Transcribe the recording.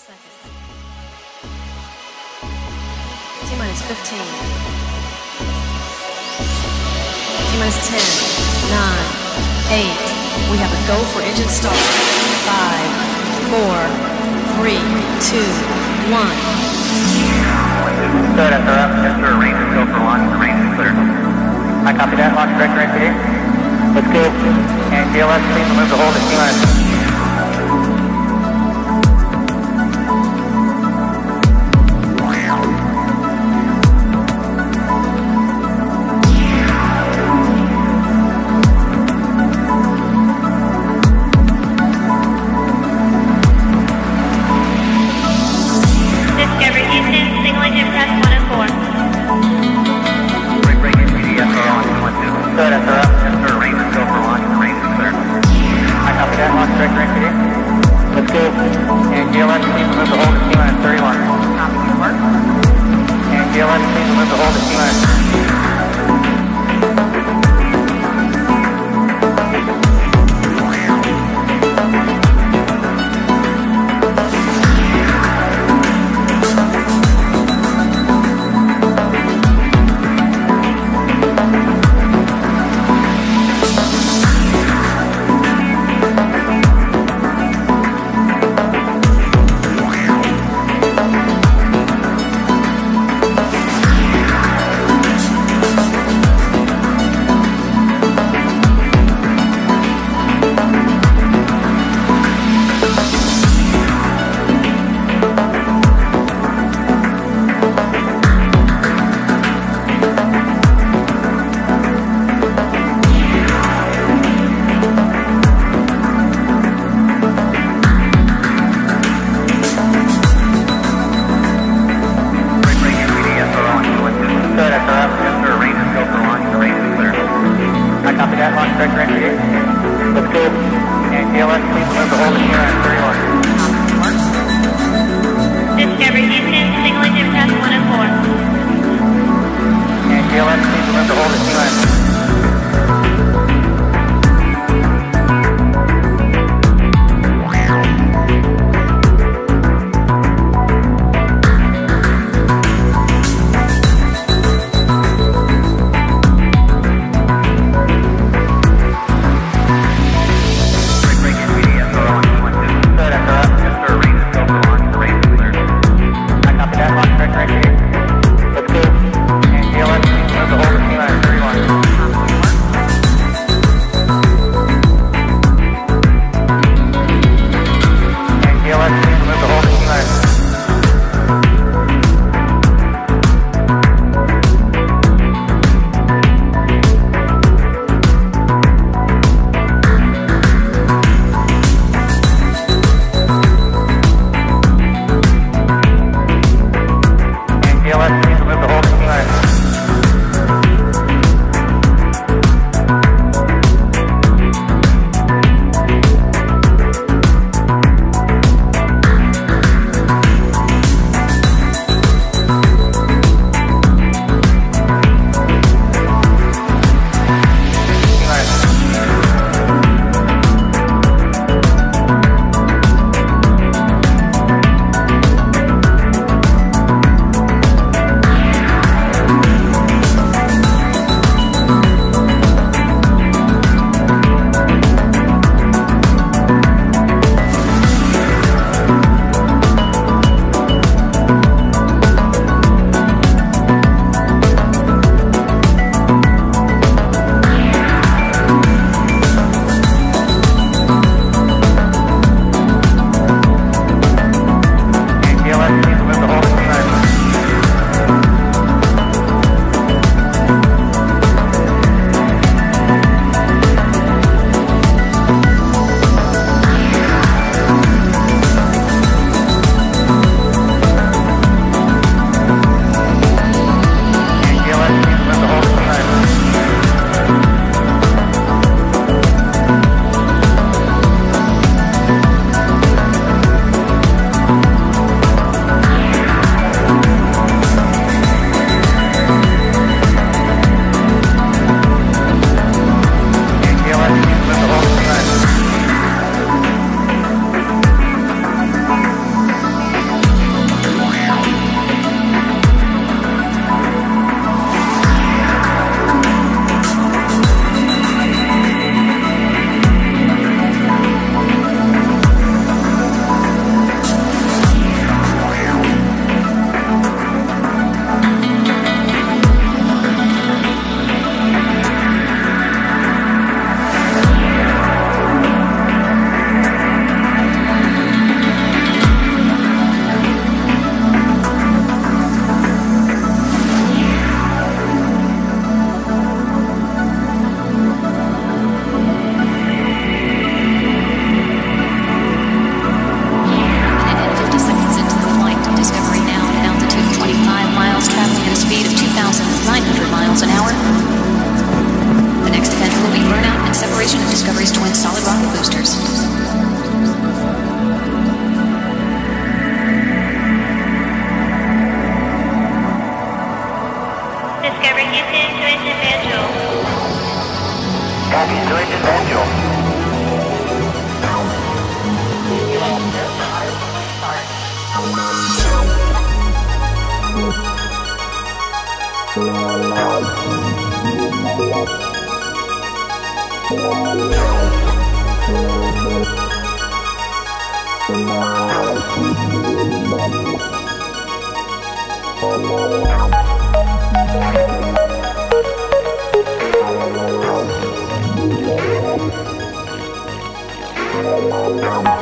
seconds. T minus 15. T minus 10, 9, 8. We have a go for engine start. 5, 4, 3, 2, 1. Good, that's up. Yes, sir. Range is go for launch. The range is clear. I copy that. Launch director NPD. Let's go. And GLS, please remove the hold at T minus. I copy that, launch director entry 8. Let's go. And GLS, please move the hold in here at 3. Discovery Houston, single engine test 104. And GLS, please move the hold in here Deutsche Banjo. Copy, Deutsche Banjo. Thank Música